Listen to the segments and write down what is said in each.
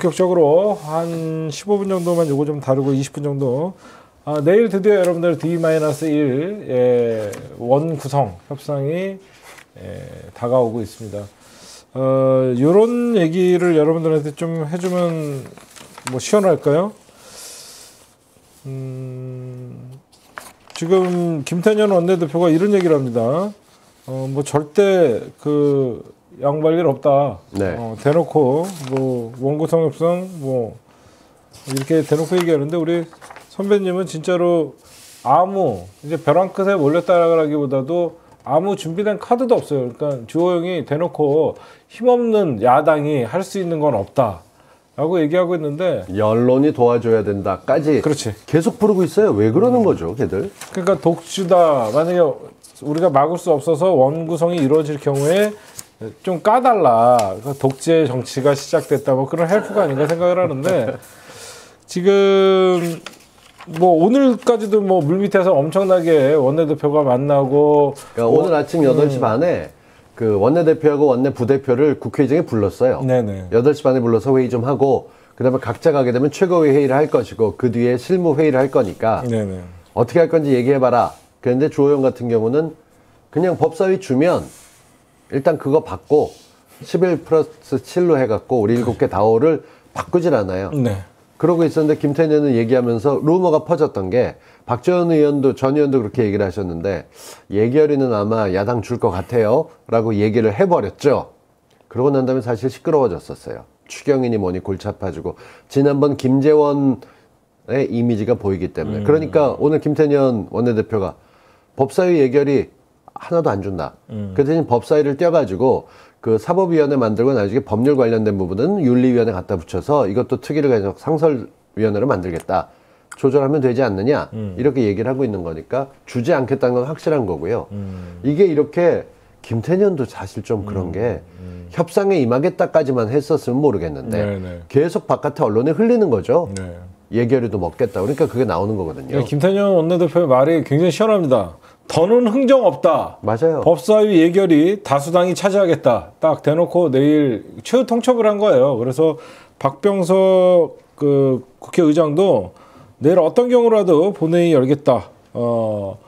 본격적으로 한 15분 정도만 요거 좀 다루고 20분 정도. 아, 내일 드디어 여러분들 D-1 예, 원 구성 협상이 예, 다가오고 있습니다. 어, 요런 얘기를 여러분들한테 좀 해주면 뭐 시원할까요? 음, 지금 김태년 원내대표가 이런 얘기를 합니다. 어, 뭐 절대 그 양보할 일 없다. 네. 어, 대놓고 뭐 원구성 협상 뭐 이렇게 대놓고 얘기하는데 우리 선배님은 진짜로 아무 이제 벼랑 끝에 몰렸다라기보다도 아무 준비된 카드도 없어요. 그러니까 주호영이 대놓고 힘없는 야당이 할 수 있는 건 없다. 라고 얘기하고 있는데 언론이 도와줘야 된다까지 그렇지. 계속 부르고 있어요. 왜 그러는 거죠, 걔들? 그러니까 독주다. 만약에 우리가 막을 수 없어서 원구성이 이루어질 경우에 좀 까달라. 그러니까 독재 정치가 시작됐다. 뭐 그런 헬프가 아닌가 생각을 하는데 지금 뭐 오늘까지도 뭐 물밑에서 엄청나게 원내대표가 만나고 그러니까 오늘 아침 8시 음. 반에 그 원내대표하고 원내 부대표를 국회의장에 불렀어요. 네네. 8시 반에 불러서 회의 좀 하고 그다음에 각자 가게 되면 최고위 회의를 할 것이고 그 뒤에 실무 회의를 할 거니까 네네. 어떻게 할 건지 얘기해 봐라. 그런데 주호영 같은 경우는 그냥 법사위 주면 일단 그거 받고 11 플러스 7로 해갖고 우리 일곱 개 다오를 바꾸질 않아요. 네. 그러고 있었는데 김태년은 얘기하면서 루머가 퍼졌던 게 박지원 의원도 전 의원도 그렇게 얘기를 하셨는데 예결위는 아마 야당 줄 것 같아요 라고 얘기를 해버렸죠 그러고 난 다음에 사실 시끄러워졌었어요 추경이니 뭐니 골치 아파지고 지난번 김재원의 이미지가 보이기 때문에 그러니까 오늘 김태년 원내대표가 법사위 예결이 하나도 안 준다 그 대신 법사위를 떼어가지고 그 사법위원회 만들고 나중에 법률 관련된 부분은 윤리위원회 갖다 붙여서 이것도 특위를 가지고 상설위원회로 만들겠다. 조절하면 되지 않느냐 이렇게 얘기를 하고 있는 거니까 주지 않겠다는 건 확실한 거고요. 이게 이렇게 김태년도 사실 좀 그런 게 협상에 임하겠다까지만 했었으면 모르겠는데 네네. 계속 바깥에 언론에 흘리는 거죠. 네. 예결위도 먹겠다. 그러니까 그게 나오는 거거든요. 예, 김태년 원내대표의 말이 굉장히 시원합니다. 더는 흥정 없다. 맞아요. 법사위 예결이 다수당이 차지하겠다. 딱 대놓고 내일 최후 통첩을 한 거예요. 그래서 박병석 그 국회의장도 내일 어떤 경우라도 본회의 열겠다. 어,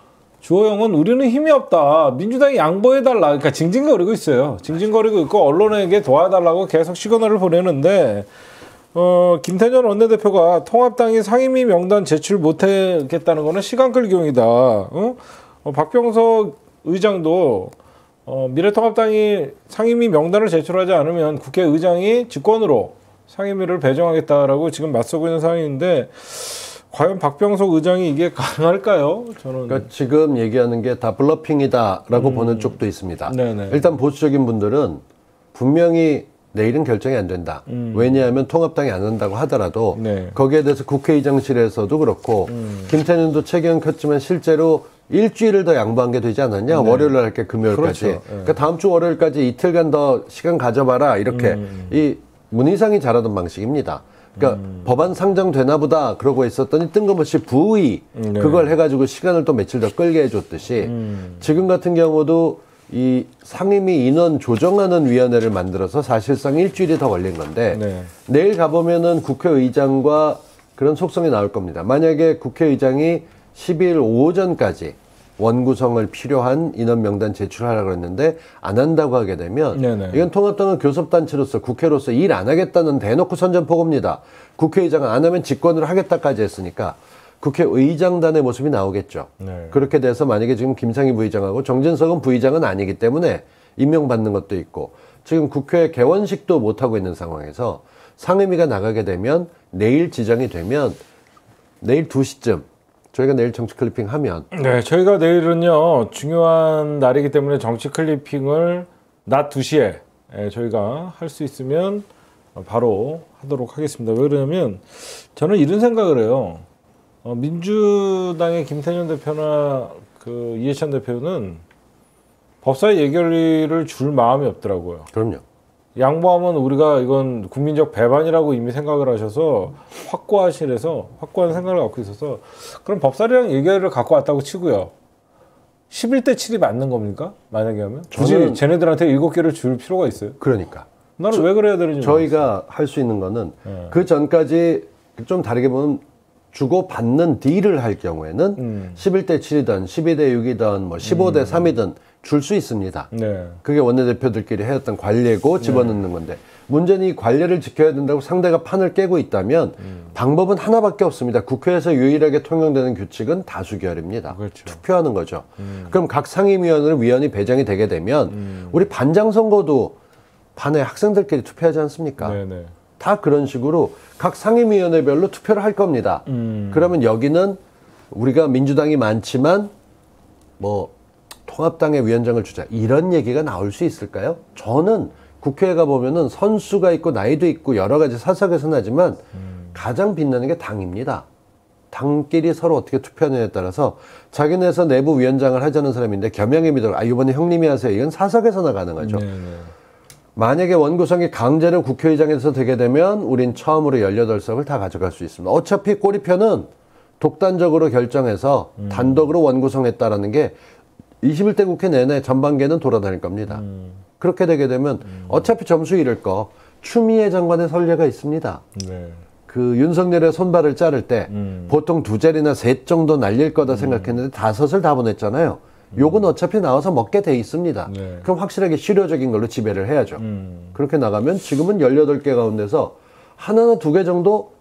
주호영은 우리는 힘이 없다. 민주당이 양보해달라. 그러니까 징징거리고 있어요. 징징거리고 있고 언론에게 도와달라고 계속 시그널을 보내는데 어, 김태년 원내대표가 통합당이 상임위 명단 제출 못하겠다는 거는 시간 끌기용이다. 어? 어, 박병석 의장도 어, 미래통합당이 상임위 명단을 제출하지 않으면 국회의장이 직권으로 상임위를 배정하겠다라고 지금 맞서고 있는 상황인데 과연 박병석 의장이 이게 가능할까요? 저는 그러니까 지금 얘기하는 게 다 블러핑이다라고 보는 쪽도 있습니다. 음. 네네. 일단 보수적인 분들은 분명히 내일은 결정이 안 된다. 왜냐하면 통합당이 안 한다고 하더라도 음. 네. 음. 거기에 대해서 국회의장실에서도 그렇고 김태년도 최경 켰지만 실제로 일주일을 더 양보한 게 되지 않았냐? 월요일 날 할게 금요일까지. 네. 그렇죠. 그러니까 다음 주 월요일까지 이틀간 더 시간 가져봐라. 이렇게 음. 이 문희상이 잘하던 방식입니다. 그러니까 법안 상정되나 보다 그러고 있었더니 뜬금없이 부의 네. 그걸 해가지고 시간을 또 며칠 더 끌게 해줬듯이 음. 지금 같은 경우도 이 상임위 인원 조정하는 위원회를 만들어서 사실상 일주일이 더 걸린 건데 네. 내일 가보면은 국회의장과 그런 속성이 나올 겁니다. 만약에 국회의장이 10일 오전까지 원구성을 필요한 인원 명단 제출하라고 했는데 안 한다고 하게 되면 네네. 이건 통합당은 교섭단체로서 국회로서 일 안 하겠다는 대놓고 선전포고입니다. 국회의장은 안 하면 직권으로 하겠다까지 했으니까 국회의장단의 모습이 나오겠죠. 네. 그렇게 돼서 만약에 지금 김상희 부의장하고 정진석은 부의장은 아니기 때문에 임명받는 것도 있고 지금 국회 개원식도 못하고 있는 상황에서 상임위가 나가게 되면 내일 지정이 되면 내일 2시쯤 저희가 내일 정치 클리핑 하면 네, 저희가 내일은요 중요한 날이기 때문에 정치 클리핑을 낮 2시에 예, 저희가 할 수 있으면 바로 하도록 하겠습니다. 왜 그러냐면 저는 이런 생각을 해요. 어, 민주당의 김태년 대표나 그 이해찬 대표는 법사위 예결위를 줄 마음이 없더라고요. 그럼요. 양보하면 우리가 이건 국민적 배반이라고 이미 생각을 하셔서 확고하시래서 확고한 생각을 갖고 있어서 그럼 법사위랑 얘기를 갖고 왔다고 치고요. 11대 7이 맞는 겁니까? 만약에 하면 굳이 쟤네들한테 7개를 줄 필요가 있어요? 그러니까 나는 왜 그래야 되는지 저희가 할 수 있는 거는 네. 그 전까지 좀 다르게 보면 주고 받는 딜을 할 경우에는 음. 11대 7이든 12대 6이든 뭐 15대 3이든 줄 수 있습니다. 네. 그게 원내대표들끼리 해왔던 관례고 집어넣는 건데 문제는 이 관례를 지켜야 된다고 상대가 판을 깨고 있다면 방법은 하나밖에 없습니다. 국회에서 유일하게 통용되는 규칙은 다수결입니다. 그렇죠. 투표하는 거죠. 그럼 각 상임위원으로 위원이 배정이 되게 되면 우리 반장 선거도 반에 학생들끼리 투표하지 않습니까? 네네. 다 그런 식으로 각 상임위원회별로 투표를 할 겁니다. 그러면 여기는 우리가 민주당이 많지만 뭐 통합당의 위원장을 주자 이런 얘기가 나올 수 있을까요? 저는 국회에 가 보면은 선수가 있고 나이도 있고 여러 가지 사석에서는 하지만 가장 빛나는 게 당입니다. 당끼리 서로 어떻게 투표하느냐에 따라서 자기네에서 내부 위원장을 하자는 사람인데 겸양의 믿어 아 이번에 형님이 하세요 이건 사석에서나 가능하죠. 네네. 만약에 원구성이 강제로 국회의장에서 되게 되면 우린 처음으로 18석을 다 가져갈 수 있습니다. 어차피 꼬리표는 독단적으로 결정해서 단독으로 원구성했다라는 게 21대 국회 내내 전반기에는 돌아다닐 겁니다. 그렇게 되게 되면 어차피 점수 잃을 거 추미애 장관의 선례가 있습니다. 네. 그 윤석열의 손발을 자를 때 보통 두 자리나 셋 정도 날릴 거다 생각했는데 다섯을 다 보냈잖아요. 요건 어차피 나와서 먹게 돼 있습니다. 네. 그럼 확실하게 실효적인 걸로 지배를 해야죠. 음. 그렇게 나가면 지금은 18개 가운데서 하나나 두 개 정도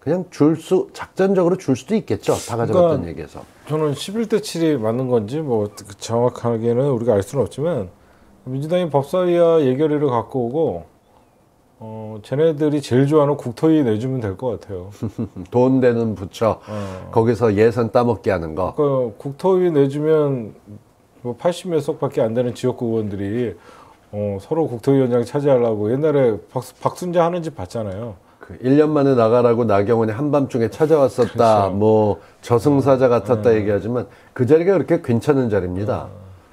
그냥 줄 수, 작전적으로 줄 수도 있겠죠. 다 가져갔다는 그러니까 얘기에서. 저는 11대 7이 맞는 건지 뭐 정확하게는 우리가 알 수는 없지만 민주당이 법사위와 예결위를 갖고 오고 어 쟤네들이 제일 좋아하는 국토위 내주면 될 것 같아요. 돈 되는 부처, 어. 거기서 예산 따먹게 하는 거. 그 국토위 내주면 뭐 80몇 석밖에 안 되는 지역구 의원들이 어, 서로 국토위원장 차지하려고 옛날에 박, 박순자 하는 집 봤잖아요. 그 1년 만에 나가라고 나경원이 한밤중에 찾아왔었다. 그렇죠. 뭐 저승사자 같았다 얘기하지만 그 자리가 그렇게 괜찮은 자리입니다.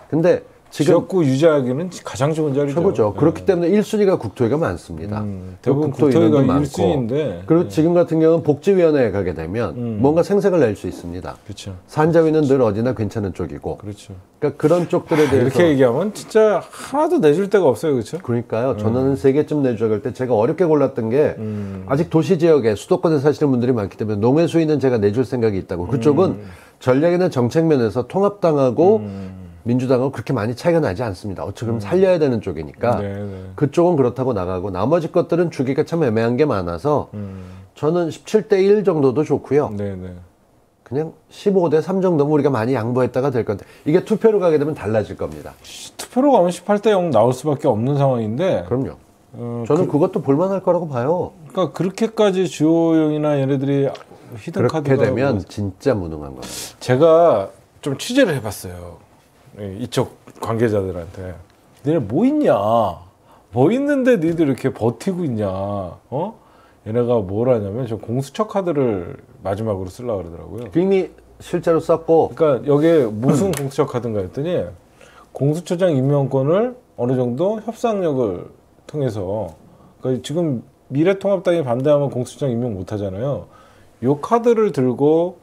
근데 지금 지역구 유지하기는 가장 좋은 자리죠. 최고죠. 네. 그렇기 때문에 1순위가 국토위가 많습니다. 음, 대부분 국토위가 많고. 1순위인데 그리고 지금 같은 경우는 복지위원회에 가게 되면 뭔가 생색을 낼 수 있습니다. 그렇죠. 산자위는 늘 어디나 괜찮은 쪽이고. 그렇죠. 그러니까 그런 쪽들에 대해서 이렇게 얘기하면 진짜 하나도 내줄 데가 없어요, 그렇죠? 그러니까요. 저는 세 개쯤 내주자 할때 제가 어렵게 골랐던 게 아직 도시 지역에 수도권에 사시는 분들이 많기 때문에 농해 수위는 제가 내줄 생각이 있다고. 그쪽은 전략이나 정책 면에서 통합당하고 민주당하고 그렇게 많이 차이가 나지 않습니다. 어차피 그럼 살려야 되는 쪽이니까 네, 네. 그쪽은 그렇다고 나가고 나머지 것들은 주기가 참 애매한 게 많아서 저는 17대 1 정도도 좋고요. 네, 네. 그냥 15대 3 정도면 우리가 많이 양보했다가 될 건데 이게 투표로 가게 되면 달라질 겁니다. 투표로 가면 18대 0 나올 수밖에 없는 상황인데 그럼요. 어, 저는 그, 것도 볼만할 거라고 봐요. 그러니까 그렇게까지 주호영이나 얘네들이 히든 그렇게 되면 뭐- 진짜 무능한 겁니다. 제가 좀 취재를 해봤어요. 이- 이쪽 관계자들한테 너네 뭐 있냐? 뭐 있는데 니들 이렇게 버티고 있냐? 어? 얘네가 뭘 하냐면 저 공수처 카드를 마지막으로 쓰려고 그러더라고요. 이미 실제로 썼고 그러니까 여기에 무슨 공수처 카드인가 했더니 공수처장 임명권을 어느 정도 협상력을 통해서 그러니까 지금 미래통합당이 반대하면 공수처장 임명 못 하잖아요. 요 카드를 들고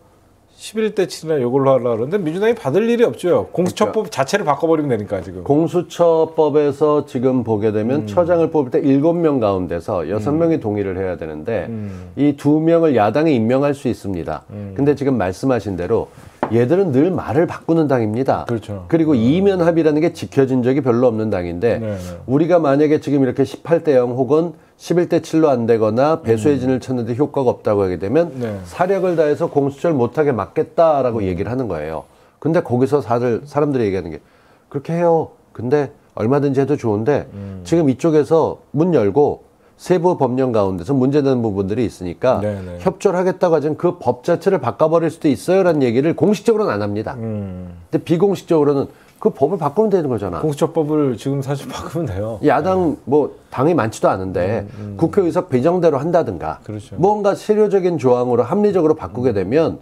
11대 7이나 이걸로 하려고 그러는데 민주당이 받을 일이 없죠. 공수처법 자체를 바꿔버리면 되니까 지금. 공수처법에서 지금 보게 되면 처장을 뽑을 때 일곱 명 가운데서 여섯 명이 동의를 해야 되는데 음. 이두 명을 야당이 임명할 수 있습니다. 근데 지금 말씀하신 대로 얘들은 늘 말을 바꾸는 당입니다. 그렇죠. 그리고 이면 합의라는 게 지켜진 적이 별로 없는 당인데 네, 네. 우리가 만약에 지금 이렇게 18대 0 혹은 11대 7로 안 되거나 배수의 진을 쳤는데 효과가 없다고 하게 되면 음. 네. 사력을 다해서 공수처를 못하게 막겠다라고 얘기를 하는 거예요. 근데 거기서 다들 사람들이 얘기하는 게 그렇게 해요. 근데 얼마든지 해도 좋은데 음. 지금 이쪽에서 문 열고 세부 법령 가운데서 문제되는 부분들이 있으니까 네, 네. 협조를 하겠다고 하지만 그 법 자체를 바꿔버릴 수도 있어요라는 얘기를 공식적으로는 안 합니다. 음. 근데 비공식적으로는 그 법을 바꾸면 되는 거잖아. 공수처법을 지금 사실 바꾸면 돼요. 야당 뭐 당이 많지도 않은데 국회의석 배정대로 한다든가 음, 그렇죠. 뭔가 실효적인 조항으로 합리적으로 바꾸게 되면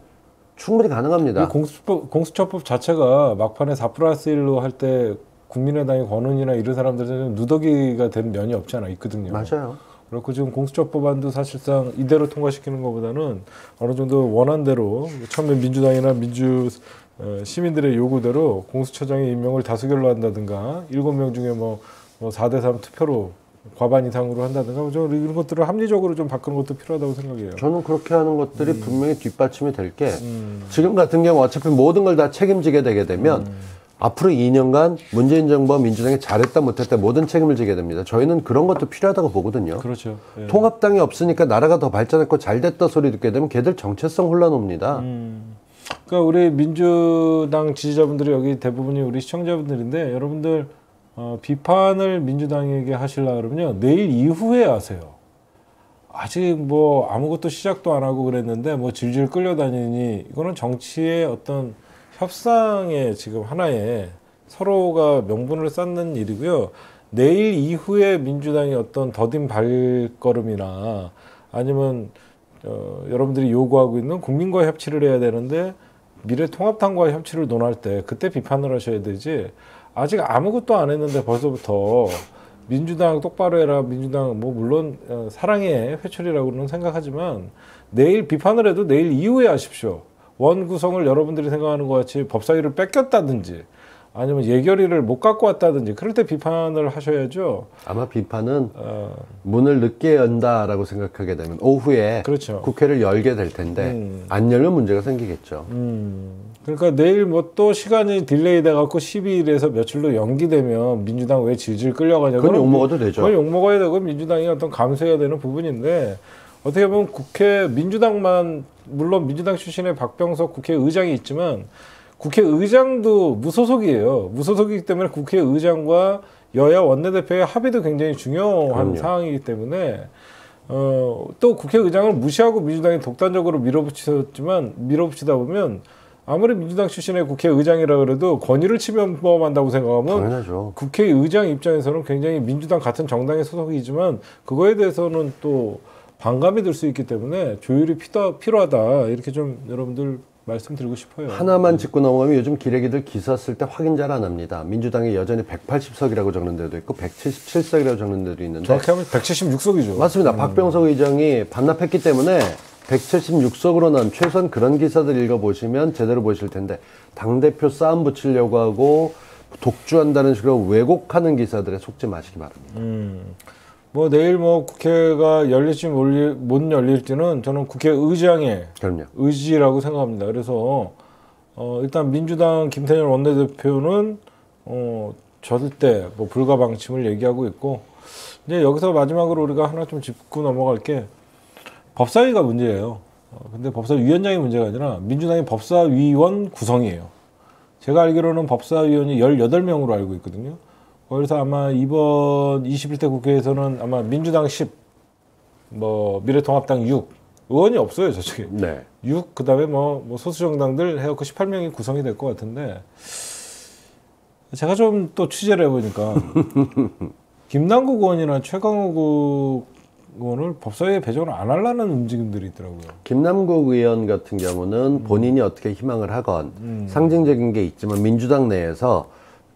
충분히 가능합니다. 이 공수처법, 공수처법 자체가 막판에 4 플러스 1로 할 때 국민의당의 권은이나 이런 사람들은 누더기가 된 면이 없잖아 있거든요. 맞아요. 그렇고 지금 공수처 법안도 사실상 이대로 통과시키는 것보다는 어느 정도 원안대로 처음에 민주당이나 민주 어, 시민들의 요구대로 공수처장의 임명을 다수결로 한다든가 일곱 명 중에 뭐, 뭐 4대 3 투표로 과반 이상으로 한다든가 뭐저 이런 것들을 합리적으로 좀 바꾸는 것도 필요하다고 생각해요. 저는 그렇게 하는 것들이 음. 분명히 뒷받침이 될게 지금 같은 경우 어차피 모든 걸 다 책임지게 되게 되면 음. 앞으로 2년간 문재인 정부와 민주당이 잘했다 못했다 모든 책임을 지게 됩니다. 저희는 그런 것도 필요하다고 보거든요. 그렇죠. 예. 통합당이 없으니까 나라가 더 발전했고 잘 됐다 소리 듣게 되면 걔들 정체성 혼란 옵니다. 음. 그러니까 우리 민주당 지지자분들이 여기 대부분이 우리 시청자분들인데 여러분들 어, 비판을 민주당에게 하실라 그러면요 내일 이후에 하세요. 아직 뭐 아무것도 시작도 안 하고 그랬는데 뭐 질질 끌려다니니 이거는 정치의 어떤 협상의 지금 하나의 서로가 명분을 쌓는 일이고요. 내일 이후에 민주당이 어떤 더딘 발걸음이나 아니면 어, 여러분들이 요구하고 있는 국민과 협치를 해야 되는데 미래통합당과 협치를 논할 때 그때 비판을 하셔야 되지. 아직 아무것도 안 했는데 벌써부터 민주당 똑바로 해라. 민주당 뭐 물론 어, 사랑의 회초리라고는 생각하지만 내일 비판을 해도 내일 이후에 하십시오 원 구성을 여러분들이 생각하는 것 같이 법사위를 뺏겼다든지 아니면 예결위를 못 갖고 왔다든지 그럴 때 비판을 하셔야죠 아마 비판은 어, 문을 늦게 연다라고 생각하게 되면 오후에 그렇죠. 국회를 열게 될 텐데 음. 안 열면 문제가 생기겠죠. 음, 그러니까 내일 뭐 또 시간이 delay 돼 갖고 12일에서 며칠로 연기되면 민주당 왜 질질 끌려가냐. 그건 욕먹어도 되죠. 그건 욕먹어야 되고 민주당이 어떤 감수해야 되는 부분인데 어떻게 보면 국회 민주당만 물론 민주당 출신의 박병석 국회의장이 있지만 국회의장도 무소속이에요. 무소속이기 때문에 국회의장과 여야 원내대표의 합의도 굉장히 중요한 그럼요. 상황이기 때문에 어, 또 국회의장을 무시하고 민주당이 독단적으로 밀어붙였지만 밀어붙이다 보면 아무리 민주당 출신의 국회의장이라 그래도 권위를 침범한다고 생각하면 당연하죠. 국회의장 입장에서는 굉장히 민주당 같은 정당의 소속이지만 그거에 대해서는 또 반감이 들 수 있기 때문에 조율이 피다, 필요하다 이렇게 좀 여러분들 말씀드리고 싶어요. 하나만 짚고 넘어가면 요즘 기레기들 기사 쓸 때 확인 잘 안 합니다. 민주당이 여전히 180석이라고 적는 데도 있고 177석이라고 적는 데도 있는데 정확히 하면 176석이죠. 맞습니다. 박병석 의장이 반납했기 때문에 176석으로 난 최소한 그런 기사들 읽어보시면 제대로 보실 텐데 당대표 싸움 붙이려고 하고 독주한다는 식으로 왜곡하는 기사들에 속지 마시기 바랍니다. 음, 뭐 내일 뭐 국회가 열릴지 몰리- 못 열릴지는 저는 국회 의장의 그럼요. 의지라고 생각합니다. 그래서 어, 일단 민주당 김태년 원내대표는 어, 절대 뭐 불가 방침을 얘기하고 있고 이제 여기서 마지막으로 우리가 하나 좀 짚고 넘어갈 게 법사위가 문제예요. 어, 근데 법사위원장이 문제가 아니라 민주당의 법사위원 구성이에요. 제가 알기로는 법사위원이 18명으로 알고 있거든요. 그래서 아마 이번 21대 국회에서는 아마 민주당 10, 뭐 미래통합당 6, 의원이 없어요 저쪽에. 네. 6 그다음에 뭐, 뭐 소수 정당들 해갖고 18명이 구성이 될 것 같은데 제가 좀 또 취재를 해보니까 김남국 의원이나 최강욱 의원을 법사위에 배정을 안 하려는 움직임들이 있더라고요. 김남국 의원 같은 경우는 본인이 어떻게 희망을 하건 상징적인 게 있지만 민주당 내에서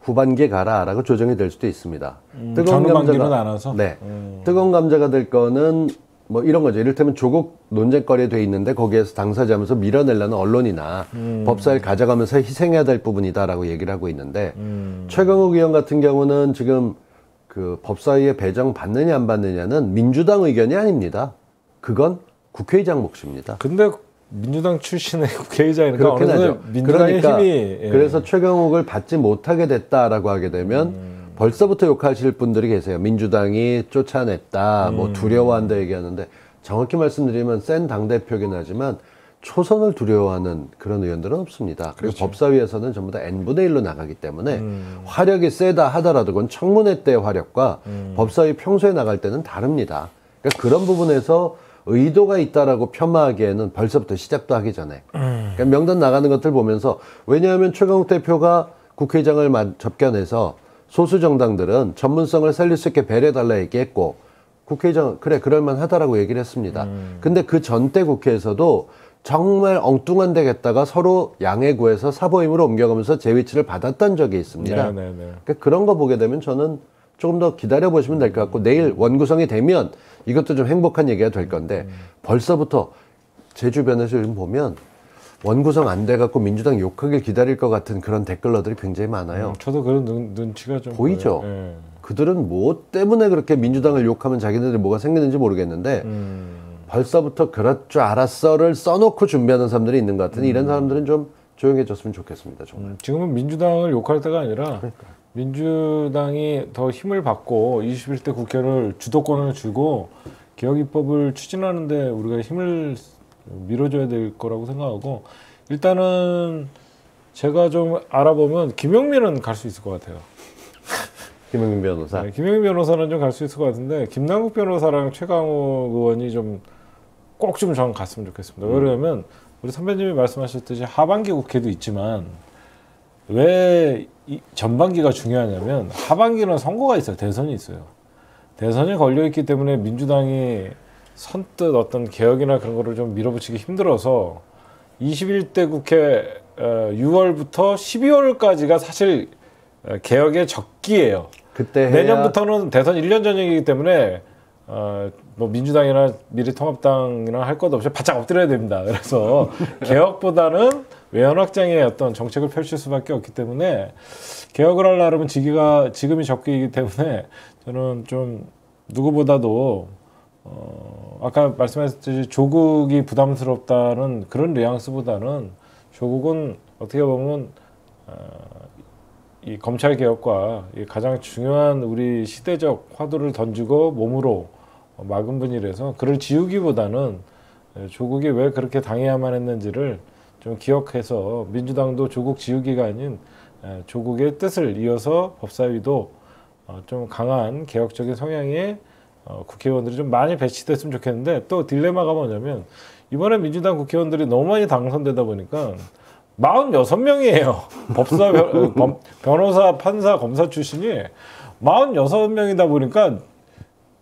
후반기에 가라라고 조정이 될 수도 있습니다. 음, 전후반기는 안 와서? 네. 음. 뜨거운 감자가 될 거는 뭐 이런 거죠. 이를테면 조국 논쟁거리에 돼 있는데 거기에서 당사자면서 밀어내려는 언론이나 음. 법사를 가져가면서 희생해야 될 부분이다라고 얘기를 하고 있는데 음. 최강욱 의원 같은 경우는 지금 그 법사위에 배정 받느냐 안 받느냐는 민주당 의견이 아닙니다. 그건 국회의장 몫입니다. 근데 민주당 출신의 국회의장이니까 어느 정도. 민주당의 그러니까 힘이 예. 그래서 최강욱을 받지 못하게 됐다라고 하게 되면 음. 벌써부터 욕하실 분들이 계세요. 민주당이 쫓아냈다, 음. 뭐 두려워한다 얘기하는데 정확히 말씀드리면 센 당 대표긴 하지만 초선을 두려워하는 그런 의원들은 없습니다. 그리고 그렇죠. 법사위에서는 전부 다 n분의 1로 나가기 때문에 음. 화력이 세다 하더라도 그건 청문회 때의 화력과 법사위 평소에 나갈 때는 다릅니다. 그러니까 그런 부분에서 의도가 있다라고 폄하하기에는 벌써부터 시작도 하기 전에 그러니까 명단 나가는 것들 보면서 왜냐하면 최강욱 대표가 국회의장을 마- 접견해서 소수 정당들은 전문성을 살릴 수 있게 배려해달라 얘기했고 국회의장 그래 그럴만 하다라고 얘기를 했습니다. 근데 그 전때 국회에서도 정말 엉뚱한 데겠다가 서로 양해 구해서 사보임으로 옮겨가면서 제 위치를 받았던 적이 있습니다. 네, 네, 네. 그러니까 그런 거 보게 되면 저는 조금 더 기다려 보시면 될 것 같고 내일 원구성이 되면 이것도 좀 행복한 얘기가 될 건데 벌써부터 제 주변에서 요즘 보면 원구성 안 돼 갖고 민주당 욕하길 기다릴 것 같은 그런 댓글러들이 굉장히 많아요. 음, 저도 그런 눈, 눈치가 좀 보이죠? 예. 그 그들은 뭐 때문에 그렇게 민주당을 욕하면 자기네들이 뭐가 생기는지 모르겠는데 음. 벌써부터 그럴 줄 알았어를 써놓고 준비하는 사람들이 있는 것 같으니 이런 사람들은 좀 조용해졌으면 좋겠습니다. 정말. 음, 지금은 민주당을 욕할 때가 아니라 민주당이 더 힘을 받고 21대 국회를 주도권을 주고 개혁 입법을 추진하는데 우리가 힘을 밀어줘야 될 거라고 생각하고 일단은 제가 좀 알아보면 김영민은 갈 수 있을 것 같아요. 김영민 변호사. 네, 김영민 변호사는 좀 갈 수 있을 것 같은데 김남국 변호사랑 최강욱 의원이 좀 꼭 좀 전 갔으면 좋겠습니다. 왜냐하면 우리 선배님이 말씀하셨듯이 하반기 국회도 있지만 왜이 전반기가 중요하냐면 하반기는 선거가 있어요. 대선이 있어요. 대선이 걸려 있기 때문에 민주당이 선뜻 어떤 개혁이나 그런 거를 좀 밀어붙이기 힘들어서 21대 국회 어, 6월부터 12월까지가 사실 어, 개혁의 적기예요. 그때 내년부터는 대선 1년 전이기 때문에 어, 뭐 민주당이나 미래통합당이나 할 것 없이 바짝 엎드려야 됩니다. 그래서 개혁보다는 외연 확장의 어떤 정책을 펼칠 수밖에 없기 때문에 개혁을 하려면 지기가 지금이 적기이기 때문에 저는 좀 누구보다도 어, 아까 말씀하셨듯이 조국이 부담스럽다는 그런 뉘앙스보다는 조국은 어떻게 보면 어, 이 검찰 개혁과 이 가장 중요한 우리 시대적 화두를 던지고 몸으로 막은 분이라서 그를 지우기보다는 조국이 왜 그렇게 당해야만 했는지를 좀 기억해서 민주당도 조국 지우기가 아닌 에, 조국의 뜻을 이어서 법사위도 어, 좀 강한 개혁적인 성향의 어, 국회의원들이 좀 많이 배치됐으면 좋겠는데 또 딜레마가 뭐냐면 이번에 민주당 국회의원들이 너무 많이 당선되다 보니까 46명이에요. 법사, 변- 어, 검- 변호사, 판사, 검사 출신이 46명이다 보니까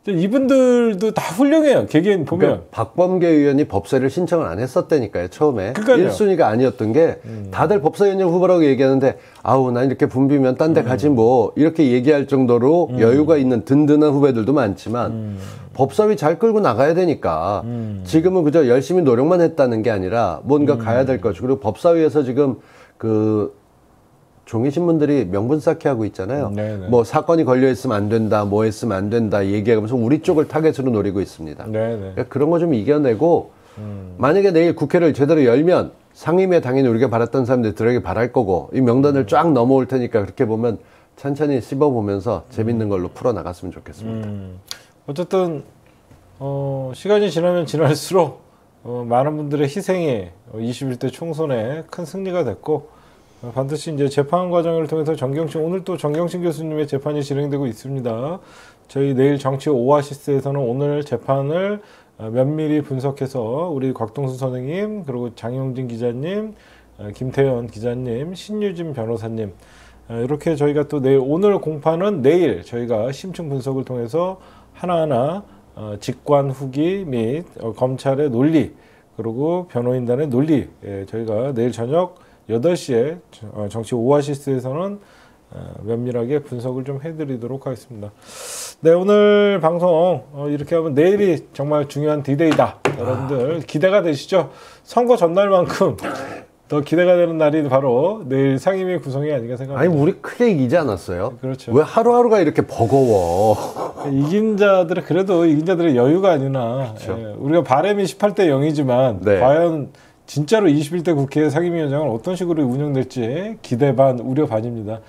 이분들도 다 훌륭해요. 개개인 보면. 그러니까 박범계 의원이 법사를 신청을 안 했었다니까요 처음에 그러니까요. 음. 1순위가 아니었던 게 다들 법사위원장 후보라고 얘기하는데 아우 난 이렇게 붐비면 딴 음. 데 가지 뭐 이렇게 얘기할 정도로 여유가 있는 든든한 후배들도 많지만 음. 법사위 잘 끌고 나가야 되니까 지금은 그저 열심히 노력만 했다는 게 아니라 뭔가 음. 가야 될 것이고 그리고 법사위에서 지금 그 종이 신문들이 명분 쌓기 하고 있잖아요. 네네. 뭐 사건이 걸려 있으면 안 된다, 뭐 했으면 안 된다 얘기하면서 우리 쪽을 타겟으로 노리고 있습니다. 네네. 그러니까 그런 거 좀 이겨내고 음. 만약에 내일 국회를 제대로 열면 상임위에 당연히 우리가 바랐던 사람들 들어게 바랄 거고 이 음. 명단을 쫙 넘어올 테니까 그렇게 보면 천천히 씹어보면서 재밌는 걸로 풀어 나갔으면 좋겠습니다. 음, 어쨌든 어, 시간이 지나면 지날수록 어, 많은 분들의 희생이 어, 21대 총선에 큰 승리가 됐고 어, 반드시 이제 재판 과정을 통해서 정경심 오늘 또 정경심 교수님의 재판이 진행되고 있습니다. 저희 내일 정치 오아시스에서는 오늘 재판을 어, 면밀히 분석해서 우리 곽동수 선생님 그리고 장영진 기자님, 어, 김태현 기자님, 신유진 변호사님 어, 이렇게 저희가 또 내일 오늘 공판은 내일 저희가 심층 분석을 통해서 하나하나 어, 직관 후기 및 어, 검찰의 논리 그리고 변호인단의 논리 예, 저희가 내일 저녁 8시에 정치 오아시스에서는 어, 면밀하게 분석을 좀 해드리도록 하겠습니다. 네 오늘 방송 어, 이렇게 하면 내일이 정말 중요한 디데이다 여러분들 기대가 되시죠? 선거 전날만큼 더 기대가 되는 날이 바로 내일 상임위 구성이 아닌가 생각합니다. 아니 우리 크게 이기지 않았어요? 그렇죠. 왜 하루하루가 이렇게 버거워? 이긴 자들은 그래도 이긴 자들의 여유가 아니나 예, 우리가 바램이 18대 0이지만 네. 과연 진짜로 21대 국회 상임위원장을 어떤 식으로 운영될지 기대 반 우려 반입니다.